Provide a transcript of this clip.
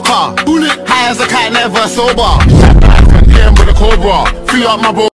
car. High as a cat, never sober. Him with a cobra. Free up my bro.